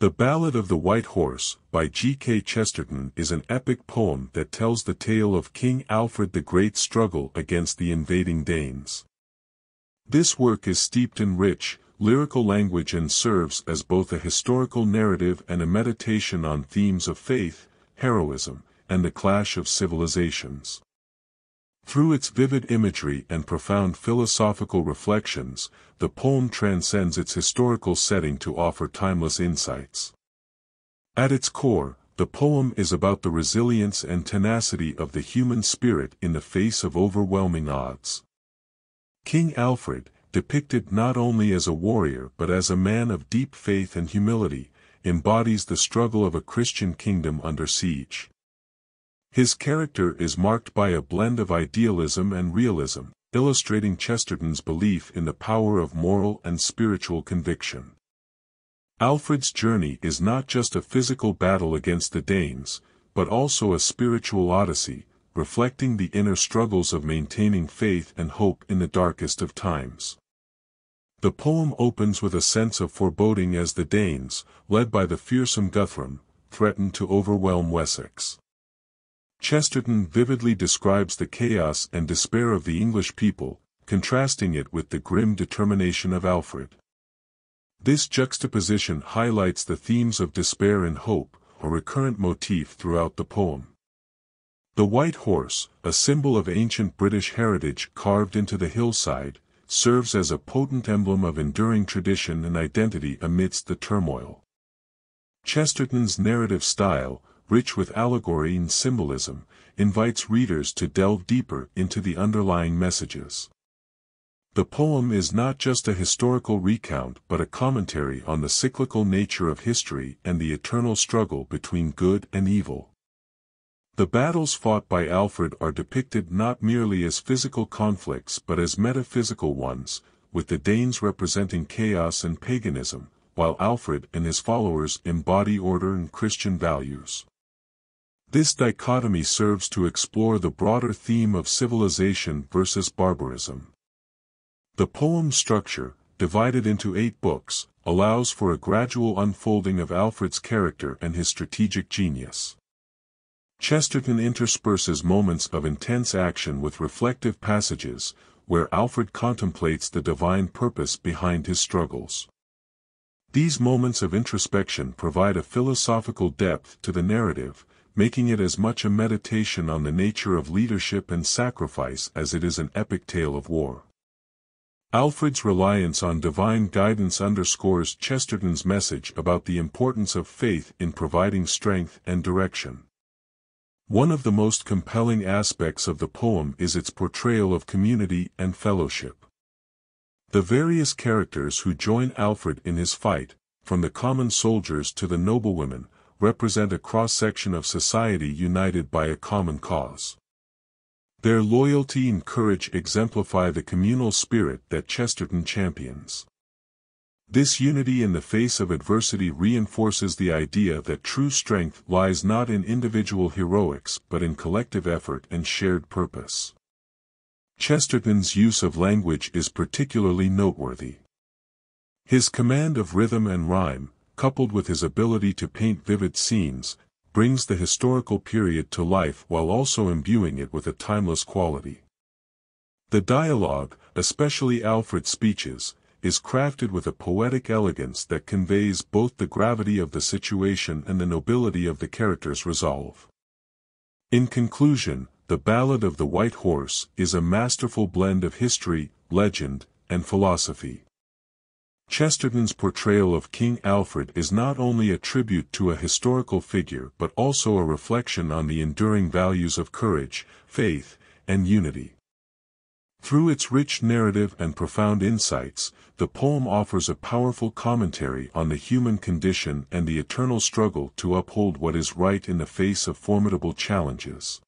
The Ballad of the White Horse, by G. K. Chesterton is an epic poem that tells the tale of King Alfred the Great's struggle against the invading Danes. This work is steeped in rich, lyrical language and serves as both a historical narrative and a meditation on themes of faith, heroism, and the clash of civilizations. Through its vivid imagery and profound philosophical reflections, the poem transcends its historical setting to offer timeless insights. At its core, the poem is about the resilience and tenacity of the human spirit in the face of overwhelming odds. King Alfred, depicted not only as a warrior but as a man of deep faith and humility, embodies the struggle of a Christian kingdom under siege. His character is marked by a blend of idealism and realism, illustrating Chesterton's belief in the power of moral and spiritual conviction. Alfred's journey is not just a physical battle against the Danes, but also a spiritual odyssey, reflecting the inner struggles of maintaining faith and hope in the darkest of times. The poem opens with a sense of foreboding as the Danes, led by the fearsome Guthrum, threaten to overwhelm Wessex. Chesterton vividly describes the chaos and despair of the English people, contrasting it with the grim determination of Alfred. This juxtaposition highlights the themes of despair and hope, a recurrent motif throughout the poem. The white horse, a symbol of ancient British heritage carved into the hillside, serves as a potent emblem of enduring tradition and identity amidst the turmoil. Chesterton's narrative style, rich with allegory and symbolism, invites readers to delve deeper into the underlying messages. The poem is not just a historical recount but a commentary on the cyclical nature of history and the eternal struggle between good and evil. The battles fought by Alfred are depicted not merely as physical conflicts but as metaphysical ones, with the Danes representing chaos and paganism, while Alfred and his followers embody order and Christian values. This dichotomy serves to explore the broader theme of civilization versus barbarism. The poem's structure, divided into eight books, allows for a gradual unfolding of Alfred's character and his strategic genius. Chesterton intersperses moments of intense action with reflective passages, where Alfred contemplates the divine purpose behind his struggles. These moments of introspection provide a philosophical depth to the narrative, making it as much a meditation on the nature of leadership and sacrifice as it is an epic tale of war. Alfred's reliance on divine guidance underscores Chesterton's message about the importance of faith in providing strength and direction. One of the most compelling aspects of the poem is its portrayal of community and fellowship. The various characters who join Alfred in his fight, from the common soldiers to the noblewomen, represent a cross-section of society united by a common cause. Their loyalty and courage exemplify the communal spirit that Chesterton champions. This unity in the face of adversity reinforces the idea that true strength lies not in individual heroics but in collective effort and shared purpose. Chesterton's use of language is particularly noteworthy. His command of rhythm and rhyme, coupled with his ability to paint vivid scenes, brings the historical period to life while also imbuing it with a timeless quality. The dialogue, especially Alfred's speeches, is crafted with a poetic elegance that conveys both the gravity of the situation and the nobility of the character's resolve. In conclusion, The Ballad of the White Horse is a masterful blend of history, legend, and philosophy. Chesterton's portrayal of King Alfred is not only a tribute to a historical figure but also a reflection on the enduring values of courage, faith, and unity. Through its rich narrative and profound insights, the poem offers a powerful commentary on the human condition and the eternal struggle to uphold what is right in the face of formidable challenges.